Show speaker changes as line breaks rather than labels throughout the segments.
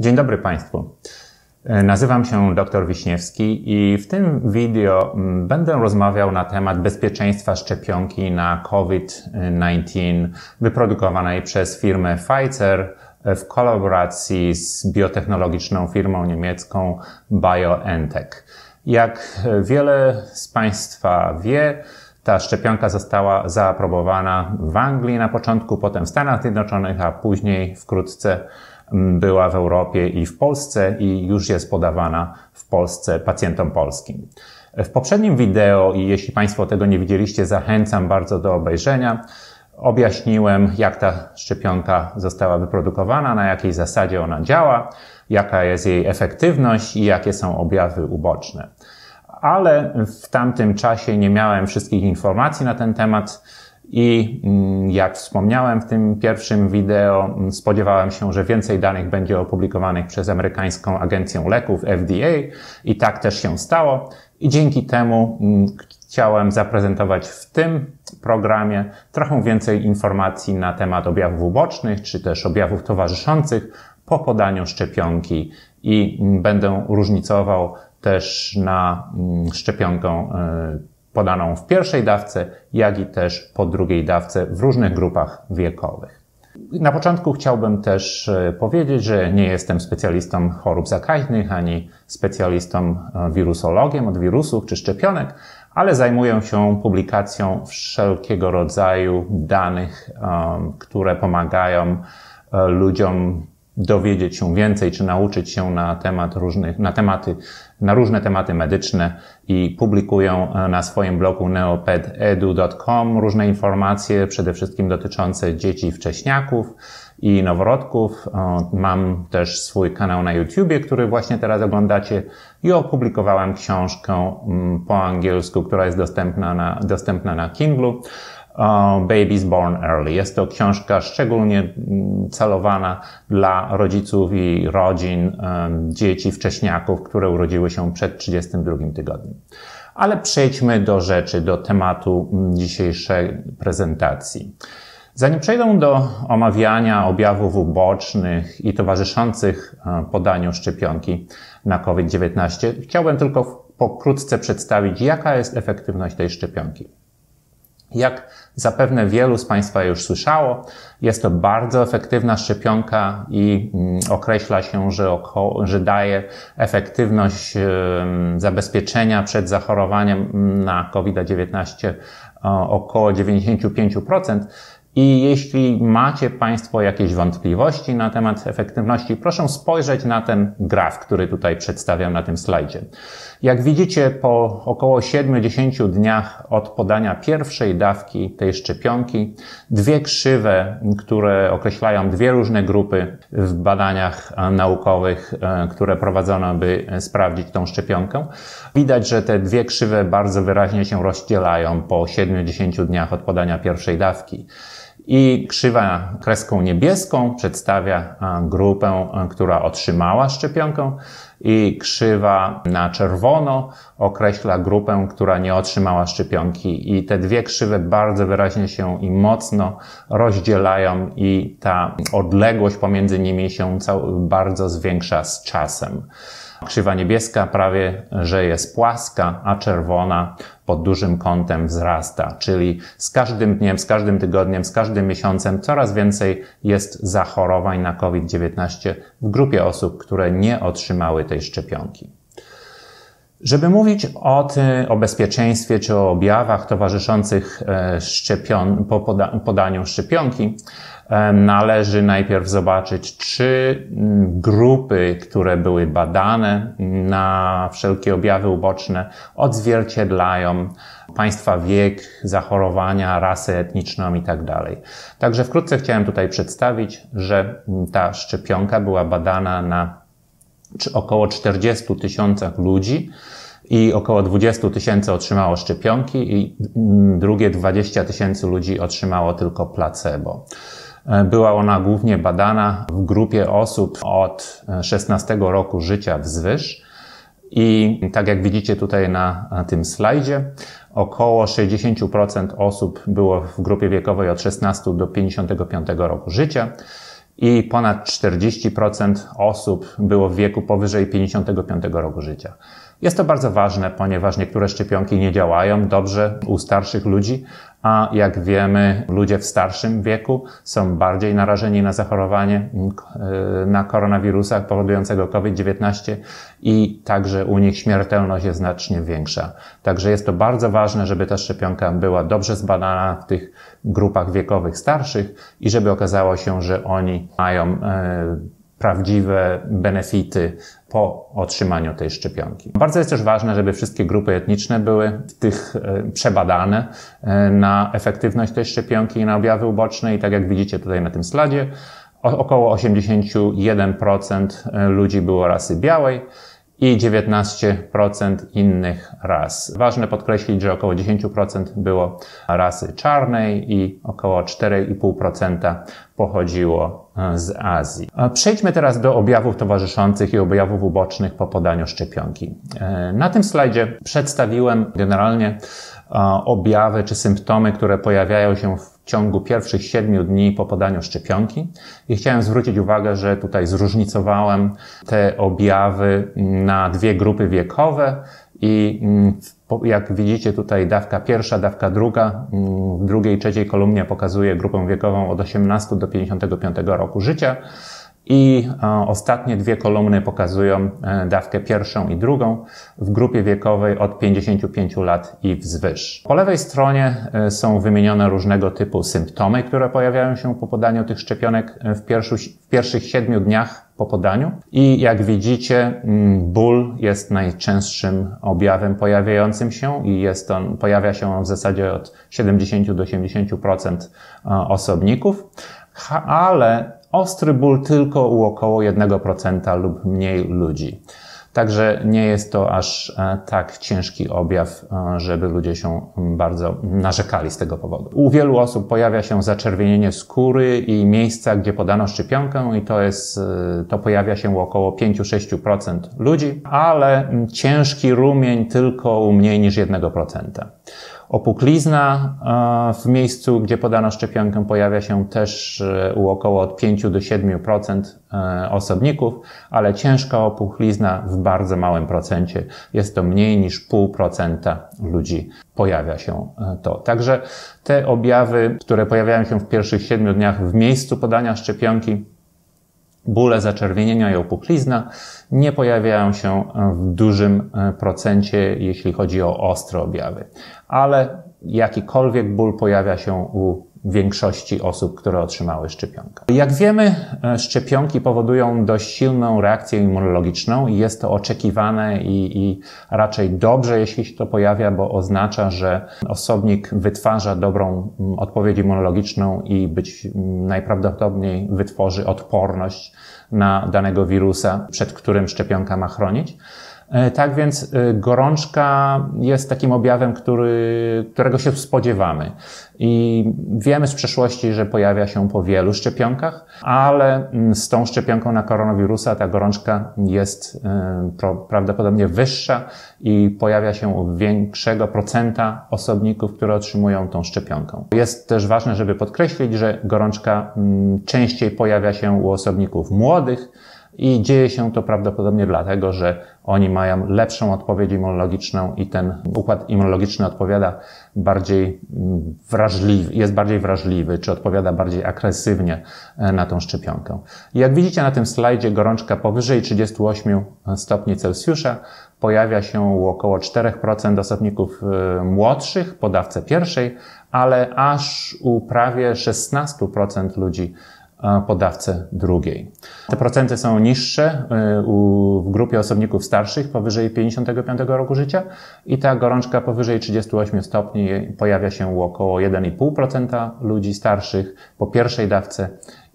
Dzień dobry Państwu. E, nazywam się dr Wiśniewski i w tym wideo mm, będę rozmawiał na temat bezpieczeństwa szczepionki na COVID-19 wyprodukowanej przez firmę Pfizer w kolaboracji z biotechnologiczną firmą niemiecką BioNTech. Jak wiele z Państwa wie, ta szczepionka została zaaprobowana w Anglii na początku, potem w Stanach Zjednoczonych, a później wkrótce była w Europie i w Polsce i już jest podawana w Polsce pacjentom polskim. W poprzednim wideo, i jeśli Państwo tego nie widzieliście, zachęcam bardzo do obejrzenia. Objaśniłem, jak ta szczepionka została wyprodukowana, na jakiej zasadzie ona działa, jaka jest jej efektywność i jakie są objawy uboczne. Ale w tamtym czasie nie miałem wszystkich informacji na ten temat i mm, jak wspomniałem w tym pierwszym wideo, mm, spodziewałem się, że więcej danych będzie opublikowanych przez amerykańską agencję leków FDA i tak też się stało. I dzięki temu mm, chciałem zaprezentować w tym programie trochę więcej informacji na temat objawów ubocznych, czy też objawów towarzyszących po podaniu szczepionki i będę różnicował też na szczepionkę podaną w pierwszej dawce, jak i też po drugiej dawce w różnych grupach wiekowych. Na początku chciałbym też e, powiedzieć, że nie jestem specjalistą chorób zakaźnych ani specjalistą e, wirusologiem od wirusów czy szczepionek, ale zajmuję się publikacją wszelkiego rodzaju danych, e, które pomagają ludziom dowiedzieć się więcej, czy nauczyć się na temat różnych, na tematy, na różne tematy medyczne i publikują e, na swoim blogu neopededu.com różne informacje, przede wszystkim dotyczące dzieci wcześniaków i noworodków. Mam też swój kanał na YouTubie, który właśnie teraz oglądacie i opublikowałem książkę mm, po angielsku, która jest dostępna na, dostępna na Kindle Babies Born Early. Jest to książka szczególnie mm, celowana dla rodziców i rodzin dzieci wcześniaków, które urodziły się przed 32 tygodniem. Ale przejdźmy do rzeczy, do tematu mm, dzisiejszej prezentacji. Zanim przejdę do omawiania objawów ubocznych i towarzyszących e, podaniu szczepionki na COVID-19, chciałbym tylko pokrótce przedstawić, jaka jest efektywność tej szczepionki. Jak zapewne wielu z Państwa już słyszało, jest to bardzo efektywna szczepionka i mm, określa się, że, około, że daje efektywność zabezpieczenia przed zachorowaniem na COVID-19 około 95%. I jeśli macie Państwo jakieś wątpliwości na temat efektywności, proszę spojrzeć na ten graf, który tutaj przedstawiam na tym slajdzie. Jak widzicie, po około 70 dniach od podania pierwszej dawki tej szczepionki, dwie krzywe, które określają dwie różne grupy w badaniach naukowych, e, które prowadzono, by sprawdzić tą szczepionkę, widać, że te dwie krzywe bardzo wyraźnie się rozdzielają po 70 dniach od podania pierwszej dawki. I krzywa kreską niebieską przedstawia grupę, która otrzymała szczepionkę i krzywa na czerwono określa grupę, która nie otrzymała szczepionki. I te dwie krzywe bardzo wyraźnie się i mocno rozdzielają i ta odległość pomiędzy nimi się bardzo zwiększa z czasem. Krzywa niebieska prawie, że jest płaska, a czerwona pod dużym kątem wzrasta, czyli z każdym dniem, z każdym tygodniem, z każdym miesiącem coraz więcej jest zachorowań na COVID-19 w grupie osób, które nie otrzymały tej szczepionki. Żeby mówić o, ty, o bezpieczeństwie czy o objawach towarzyszących e, szczepion, po poda, podaniu szczepionki, należy najpierw zobaczyć, czy mm, grupy, które były badane na wszelkie objawy uboczne, odzwierciedlają państwa wiek, zachorowania, rasę etniczną i tak dalej. Także wkrótce chciałem tutaj przedstawić, że ta szczepionka była badana na około 40 tysiącach ludzi, i około 20 tysięcy otrzymało szczepionki i mm, drugie 20 tysięcy ludzi otrzymało tylko placebo. E, była ona głównie badana w grupie osób od 16 roku życia wzwyż. I tak jak widzicie tutaj na tym slajdzie, około 60% osób było w grupie wiekowej od 16 do 55 roku życia i ponad 40% osób było w wieku powyżej 55 roku życia. Jest to bardzo ważne, ponieważ niektóre szczepionki nie działają dobrze u starszych ludzi, a jak wiemy, ludzie w starszym wieku są bardziej narażeni na zachorowanie mm, e, na koronawirusa powodującego COVID-19 i także u nich śmiertelność jest znacznie większa. Także jest to bardzo ważne, żeby ta szczepionka była dobrze zbadana w tych grupach wiekowych starszych i żeby okazało się, że oni mają e, prawdziwe benefity po otrzymaniu tej szczepionki. Bardzo jest też ważne, żeby wszystkie grupy etniczne były w tych e, przebadane e, na efektywność tej szczepionki i na objawy uboczne i tak jak widzicie tutaj na tym slajdzie, około 81% e, ludzi było rasy białej, i 19% innych ras. Ważne podkreślić, że około 10% było rasy czarnej i około 4,5% pochodziło e, z Azji. Przejdźmy teraz do objawów towarzyszących i objawów ubocznych po podaniu szczepionki. E, na tym slajdzie przedstawiłem generalnie objawy czy symptomy, które pojawiają się w ciągu pierwszych siedmiu dni po podaniu szczepionki. I chciałem zwrócić uwagę, że tutaj zróżnicowałem te objawy na dwie grupy wiekowe i mm, jak widzicie tutaj dawka pierwsza, dawka druga, mm, w drugiej, trzeciej kolumnie pokazuje grupę wiekową od 18 do 55 roku życia. I e, ostatnie dwie kolumny pokazują e, dawkę pierwszą i drugą w grupie wiekowej od 55 lat i wzwyż. Po lewej stronie e, są wymienione różnego typu symptomy, które pojawiają się po podaniu tych szczepionek w, w pierwszych siedmiu dniach po podaniu. I jak widzicie, mm, ból jest najczęstszym objawem pojawiającym się i jest on, pojawia się on w zasadzie od 70 do 80% osobników, ale ostry ból tylko u około 1% lub mniej ludzi. Także nie jest to aż e, tak ciężki objaw, e, żeby ludzie się bardzo narzekali z tego powodu. U wielu osób pojawia się zaczerwienienie skóry i miejsca, gdzie podano szczepionkę i to jest, e, to pojawia się u około 5-6% ludzi, ale ciężki rumień tylko u mniej niż 1%. Opuklizna w miejscu, gdzie podano szczepionkę, pojawia się też e, u około od 5 do 7% e, osobników, ale ciężka opuchlizna w bardzo małym procencie. Jest to mniej niż pół procenta ludzi pojawia się e, to. Także te objawy, które pojawiają się w pierwszych 7 dniach w miejscu podania szczepionki, bóle, zaczerwienienia i opuchlizna nie pojawiają się w dużym e, procencie, jeśli chodzi o ostre objawy. Ale jakikolwiek ból pojawia się u większości osób, które otrzymały szczepionkę. Jak wiemy, e, szczepionki powodują dość silną reakcję immunologiczną i jest to oczekiwane i, i, raczej dobrze, jeśli się to pojawia, bo oznacza, że osobnik wytwarza dobrą odpowiedź immunologiczną i być najprawdopodobniej wytworzy odporność na danego wirusa, przed którym szczepionka ma chronić. E, tak więc e, gorączka jest takim objawem, który, którego się spodziewamy. I wiemy z przeszłości, że pojawia się po wielu szczepionkach, ale mm, z tą szczepionką na koronawirusa ta gorączka jest e, prawdopodobnie wyższa i pojawia się u większego procenta osobników, które otrzymują tą szczepionką. Jest też ważne, żeby podkreślić, że gorączka mm, częściej pojawia się u osobników młodych, i dzieje się to prawdopodobnie dlatego, że oni mają lepszą odpowiedź immunologiczną i ten układ immunologiczny odpowiada bardziej mm, wrażliwy, jest bardziej wrażliwy, czy odpowiada bardziej agresywnie e, na tą szczepionkę. jak widzicie na tym slajdzie, gorączka powyżej 38 stopni Celsjusza pojawia się u około 4% osobników e, młodszych po dawce pierwszej, ale aż u prawie 16% ludzi po dawce drugiej. Te procenty są niższe y, w grupie osobników starszych powyżej 55 roku życia i ta gorączka powyżej 38 stopni pojawia się u około 1,5% ludzi starszych po pierwszej dawce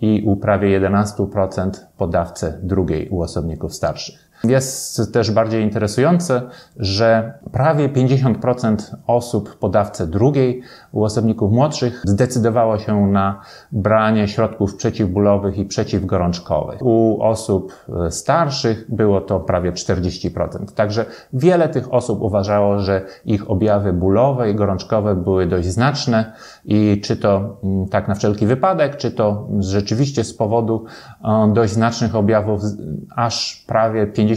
i u prawie 11% po dawce drugiej u osobników starszych. Jest też bardziej interesujące, że prawie 50% osób po dawce drugiej u osobników młodszych zdecydowało się na branie środków przeciwbólowych i przeciwgorączkowych. U osób e, starszych było to prawie 40%. Także wiele tych osób uważało, że ich objawy bólowe i gorączkowe były dość znaczne i czy to mm, tak na wszelki wypadek, czy to rzeczywiście z powodu e, dość znacznych objawów aż prawie 50%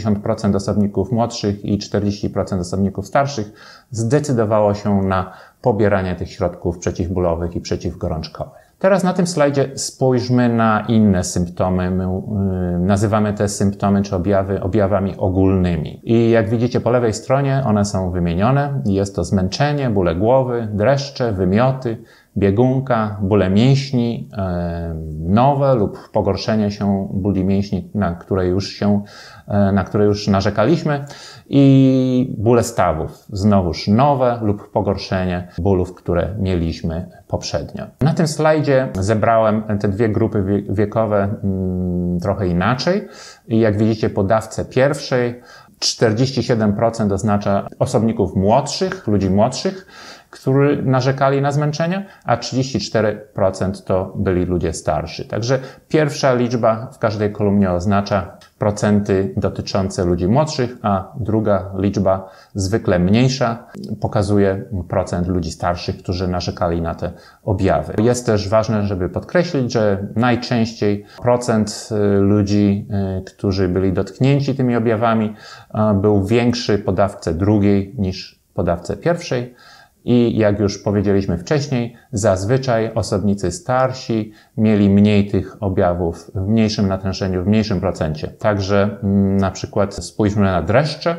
osobników młodszych i 40% osobników starszych zdecydowało się na pobieranie tych środków przeciwbólowych i przeciwgorączkowych. Teraz na tym slajdzie spójrzmy na inne symptomy. My y, nazywamy te symptomy czy objawy objawami ogólnymi. I jak widzicie po lewej stronie one są wymienione. Jest to zmęczenie, bóle głowy, dreszcze, wymioty, biegunka, bóle mięśni, e, nowe lub pogorszenie się bóli mięśni, na które już się, e, na które już narzekaliśmy. I bóle stawów, znowuż nowe lub pogorszenie bólów, które mieliśmy poprzednio. Na tym slajdzie zebrałem te dwie grupy wiekowe mm, trochę inaczej. Jak widzicie po dawce pierwszej 47% oznacza osobników młodszych, ludzi młodszych, którzy narzekali na zmęczenie, a 34% to byli ludzie starsi. Także pierwsza liczba w każdej kolumnie oznacza procenty dotyczące ludzi młodszych, a druga liczba, zwykle mniejsza, pokazuje procent ludzi starszych, którzy narzekali na te objawy. Jest też ważne, żeby podkreślić, że najczęściej procent y, ludzi, y, którzy byli dotknięci tymi objawami, był większy po dawce drugiej niż po dawce pierwszej. I jak już powiedzieliśmy wcześniej, zazwyczaj osobnicy starsi mieli mniej tych objawów w mniejszym natężeniu, w mniejszym procencie. Także mm, na przykład spójrzmy na dreszcze.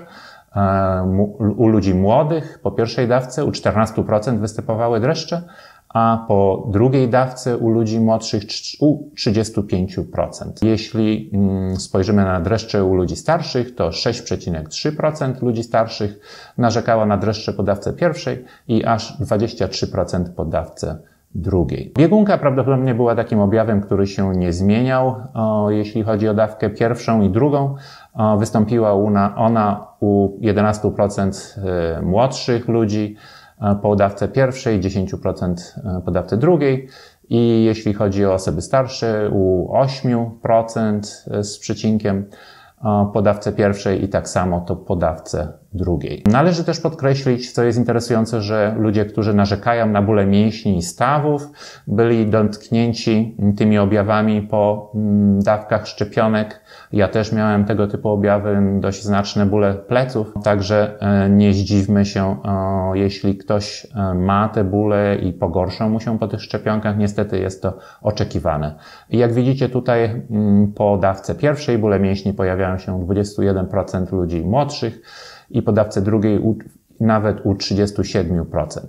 E, u ludzi młodych po pierwszej dawce u 14% występowały dreszcze, a po drugiej dawce u ludzi młodszych u 35%. Jeśli mm, spojrzymy na dreszcze u ludzi starszych, to 6,3% ludzi starszych narzekało na dreszcze po dawce pierwszej i aż 23% po dawce drugiej. Biegunka prawdopodobnie była takim objawem, który się nie zmieniał, o, jeśli chodzi o dawkę pierwszą i drugą. O, wystąpiła ona, ona u 11% e, młodszych ludzi, po dawce pierwszej, 10% e, po dawce drugiej. I jeśli chodzi o osoby starsze, u 8% e, z przecinkiem po dawce pierwszej i tak samo to po dawce drugiej. Należy też podkreślić, co jest interesujące, że ludzie, którzy narzekają na bóle mięśni i stawów, byli dotknięci tymi objawami po mm, dawkach szczepionek. Ja też miałem tego typu objawy, dość znaczne bóle pleców, także e, nie zdziwmy się, jeśli ktoś e, ma te bóle i pogorszą mu się po tych szczepionkach. Niestety jest to oczekiwane. Jak widzicie tutaj mm, po dawce pierwszej bóle mięśni pojawiają się 21% ludzi młodszych, i po dawce drugiej u, nawet u 37%.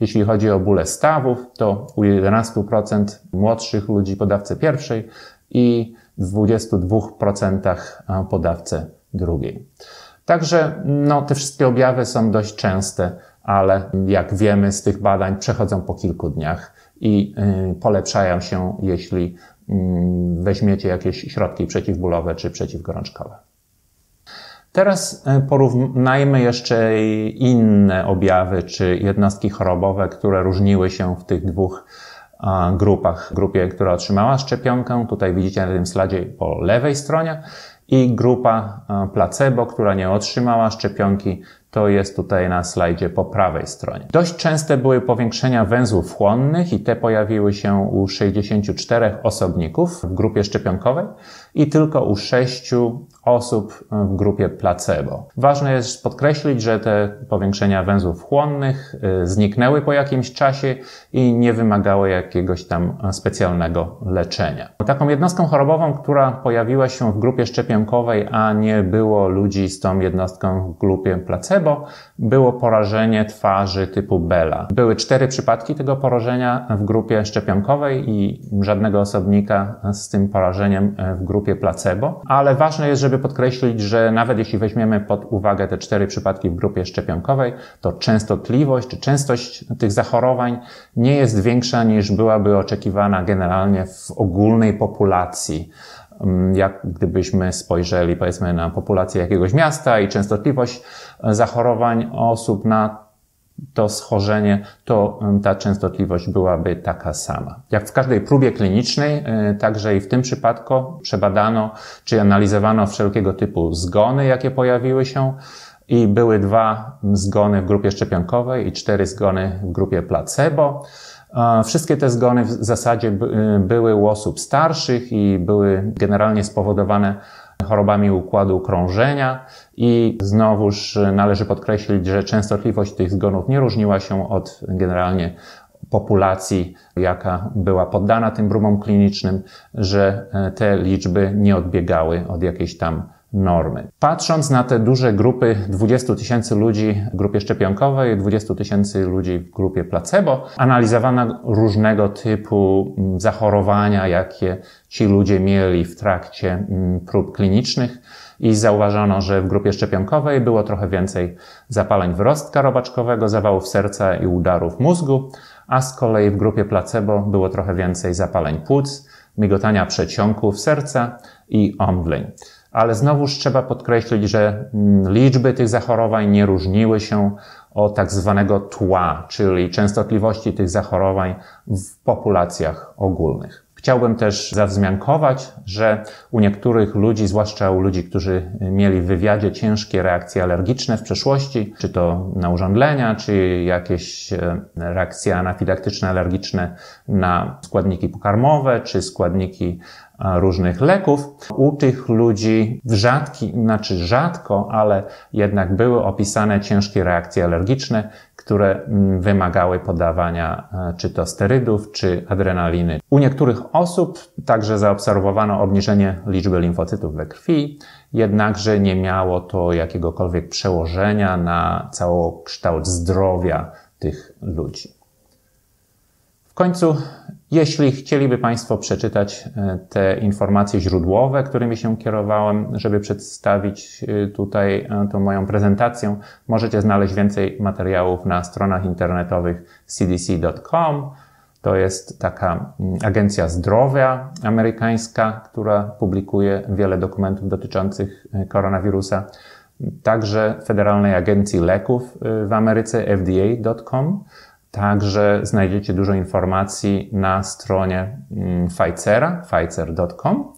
Jeśli chodzi o bóle stawów, to u 11% młodszych ludzi po dawce pierwszej i w 22% po dawce drugiej. Także no, te wszystkie objawy są dość częste, ale jak wiemy z tych badań przechodzą po kilku dniach i y, polepszają się, jeśli y, weźmiecie jakieś środki przeciwbólowe czy przeciwgorączkowe. Teraz e, porównajmy jeszcze inne objawy czy jednostki chorobowe, które różniły się w tych dwóch grupach. Grupie, która otrzymała szczepionkę, tutaj widzicie na tym slajdzie po lewej stronie, i grupa placebo, która nie otrzymała szczepionki, to jest tutaj na slajdzie po prawej stronie. Dość częste były powiększenia węzłów chłonnych i te pojawiły się u 64 osobników w grupie szczepionkowej i tylko u 6 osób w grupie placebo. Ważne jest podkreślić, że te powiększenia węzłów chłonnych y, zniknęły po jakimś czasie i nie wymagały jakiegoś tam specjalnego leczenia. Taką jednostką chorobową, która pojawiła się w grupie szczepionkowej, a nie było ludzi z tą jednostką w grupie placebo, było porażenie twarzy typu Bela. Były cztery przypadki tego porażenia w grupie szczepionkowej i żadnego osobnika z tym porażeniem w grupie placebo, ale ważne jest, żeby podkreślić, że nawet jeśli weźmiemy pod uwagę te cztery przypadki w grupie szczepionkowej, to częstotliwość czy częstość tych zachorowań nie jest większa niż byłaby oczekiwana generalnie w ogólnej populacji. Mm, jak gdybyśmy spojrzeli powiedzmy na populację jakiegoś miasta i częstotliwość zachorowań osób na to schorzenie, to ta częstotliwość byłaby taka sama. Jak w każdej próbie klinicznej, e, także i w tym przypadku przebadano czy analizowano wszelkiego typu zgony, jakie pojawiły się i były dwa zgony w grupie szczepionkowej i cztery zgony w grupie placebo. Wszystkie te zgony w zasadzie e, były u osób starszych i były generalnie spowodowane chorobami układu krążenia i znowuż należy podkreślić, że częstotliwość tych zgonów nie różniła się od generalnie populacji, jaka była poddana tym próbom klinicznym, że e, te liczby nie odbiegały od jakiejś tam normy. Patrząc na te duże grupy 20 tysięcy ludzi w grupie szczepionkowej, 20 tysięcy ludzi w grupie placebo, analizowano różnego typu mm, zachorowania, jakie ci ludzie mieli w trakcie mm, prób klinicznych i zauważono, że w grupie szczepionkowej było trochę więcej zapaleń wyrostka robaczkowego, zawałów serca i udarów mózgu, a z kolei w grupie placebo było trochę więcej zapaleń płuc, migotania przeciągów serca i omdleń ale znowuż trzeba podkreślić, że mm, liczby tych zachorowań nie różniły się od tak zwanego tła, czyli częstotliwości tych zachorowań w populacjach ogólnych. Chciałbym też zawzmiankować, że u niektórych ludzi, zwłaszcza u ludzi, którzy mieli w wywiadzie ciężkie reakcje alergiczne w przeszłości, czy to na urządlenia, czy jakieś e, reakcje anafilaktyczne, alergiczne na składniki pokarmowe, czy składniki różnych leków. U tych ludzi w rzadki, znaczy rzadko, ale jednak były opisane ciężkie reakcje alergiczne, które mm, wymagały podawania e, czy to sterydów, czy adrenaliny. U niektórych osób także zaobserwowano obniżenie liczby limfocytów we krwi, jednakże nie miało to jakiegokolwiek przełożenia na całokształt zdrowia tych ludzi końcu, jeśli chcieliby Państwo przeczytać e, te informacje źródłowe, którymi się kierowałem, żeby przedstawić e, tutaj e, tą moją prezentację, możecie znaleźć więcej materiałów na stronach internetowych cdc.com. To jest taka mm, agencja zdrowia amerykańska, która publikuje wiele dokumentów dotyczących koronawirusa. Także Federalnej Agencji Leków w Ameryce FDA.com Także znajdziecie dużo informacji na stronie mm, Pfizera, pfizer.com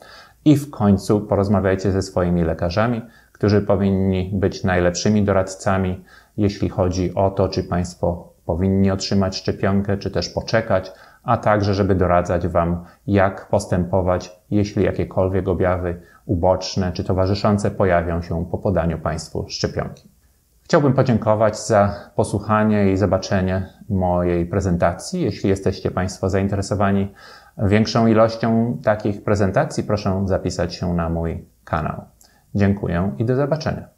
i w końcu porozmawiajcie ze swoimi lekarzami, którzy powinni być najlepszymi doradcami, jeśli chodzi o to, czy Państwo powinni otrzymać szczepionkę, czy też poczekać, a także, żeby doradzać Wam, jak postępować, jeśli jakiekolwiek objawy uboczne czy towarzyszące pojawią się po podaniu Państwu szczepionki. Chciałbym podziękować za posłuchanie i zobaczenie mojej prezentacji. Jeśli jesteście Państwo zainteresowani większą ilością takich prezentacji, proszę zapisać się na mój kanał. Dziękuję i do zobaczenia.